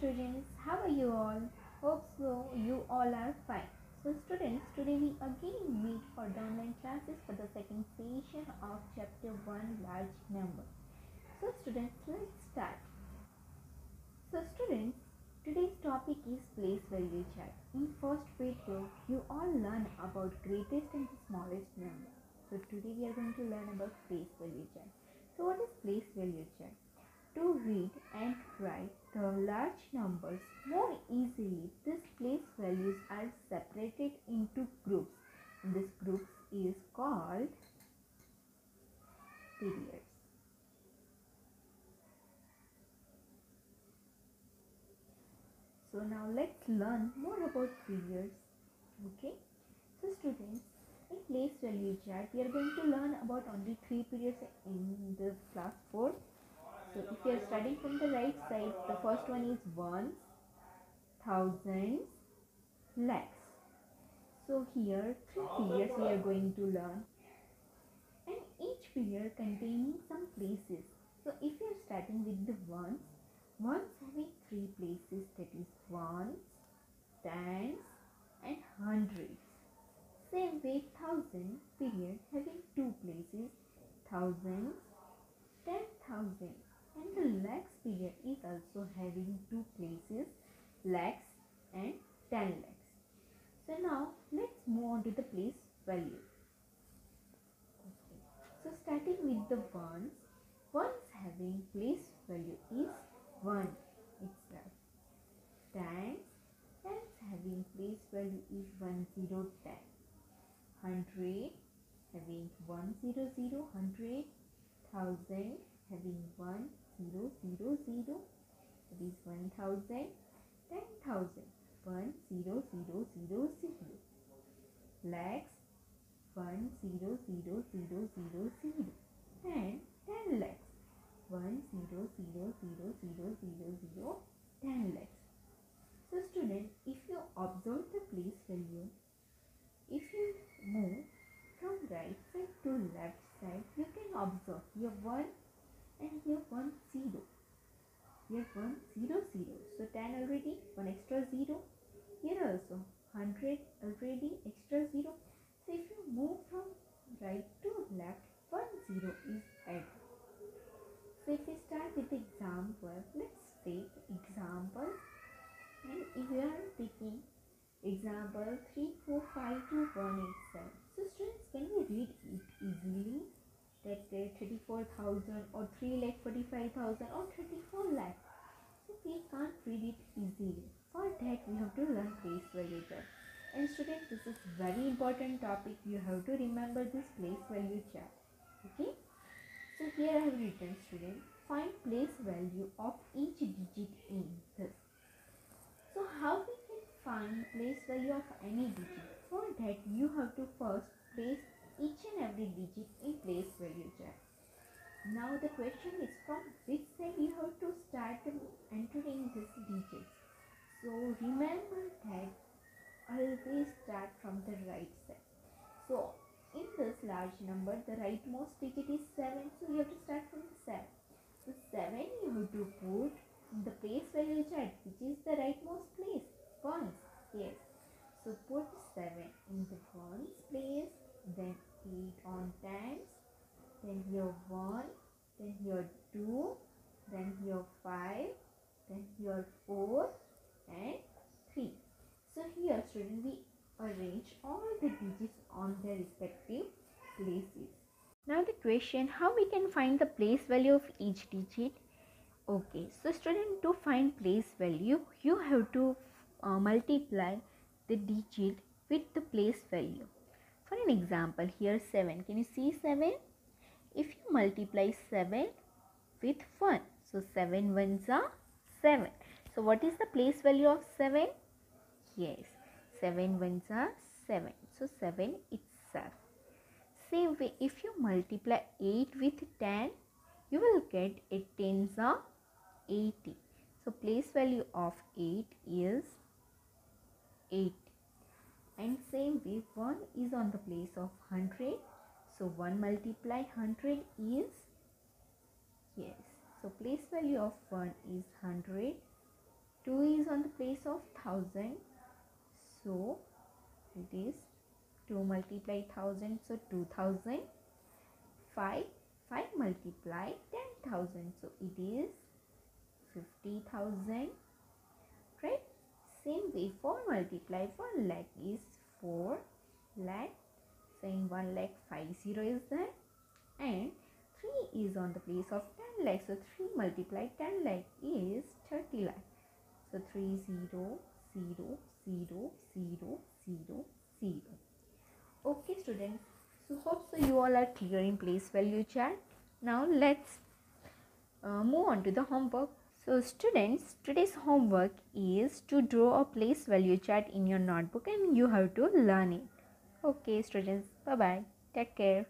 students, how are you all? Hope so you all are fine. So students, today we again meet for the online classes for the second session of chapter 1 large number. So students, let's start. So students, today's topic is place value chart. In first video, you all learn about greatest and the smallest number. So today we are going to learn about place value chart. So what is place value chart? To read and write the large numbers more easily, these place values are separated into groups. This group is called periods. So now let's learn more about periods. Okay. So students, in place value chart, we are going to learn about only three periods in the class 4 so if you are studying from the right side, the first one is ones, thousands, lakhs. So here three periods we are going to learn and each period containing some places. So if you are starting with the ones, ones having three places that is ones, tens and hundreds. Same way thousand period having two places, thousands, ten thousand and the lakhs period is also having two places lakhs and 10 lakhs. So now let's move on to the place value. Okay. So starting with the ones, ones having place value is 1 itself. Tens, tens having place value is 1010. Hundred having 100, hundred, thousand having 1 0 0 0 that is 1000 10000 1 0 0 0 0 lakhs 1 0 0 0 0 0 and 10 lakhs 1 0 0 0 0 0 0 10 lakhs so student if you observe the place value if you move from right side to left side you can observe your 1 and here 1 0 here 1 0 0 so 10 already 1 extra 0 here also 100 already extra 0 so if you move from right to left 1 0 is added. So if we start with example let's take example. And if you are taking example 3 4 5 2 1 8 7 so students can you read it easily that uh, 34,000 or 3 lakh 45,000 or 34 lakh. So we can't read it easily. For that we have to learn place value. And students, this is very important topic. You have to remember this place value chart. Okay. So here I have written student find place value of each digit in this. So how we can find place value of any digit? For that you have to first place each and every digit in place value chart. Now the question is from which side you have to start entering these digits. So remember that always start from the right side. So in this large number the rightmost digit is 7 so you have to start from the 7. So 7 you have to put in the place value chart which is the rightmost place. Ones. Yes. So put 7 in the ones place then 8 on tens then here 1 then here 2 then here 5 then here 4 and 3 so here student we arrange all the digits on their respective places. Now the question how we can find the place value of each digit? Okay so student to find place value you have to uh, multiply the digit with the place value for an example, here 7. Can you see 7? If you multiply 7 with 1, so 7 ones are 7. So what is the place value of 7? Yes, 7 ones are 7. So 7 itself. Same way, if you multiply 8 with 10, you will get 8 tens are 80. So place value of 8 is 80 and same way 1 is on the place of 100 so 1 multiply 100 is yes. So place value of 1 is 100 2 is on the place of 1000 so it is 2 multiply 1000 so 2000 5 5 multiply 10000 so it is 50000 right same way 4 multiply 1 lakh is 4 lakh saying 1 lakh 50 is there. And 3 is on the place of 10 lakh so 3 multiply 10 lakh is 30 lakh. So 3 0 0 0 0 0 0 okay students. So hope so you all are clear in place value chart now let's uh, move on to the homework so students today's homework is to draw a place value chart in your notebook and you have to learn it. Okay students bye bye take care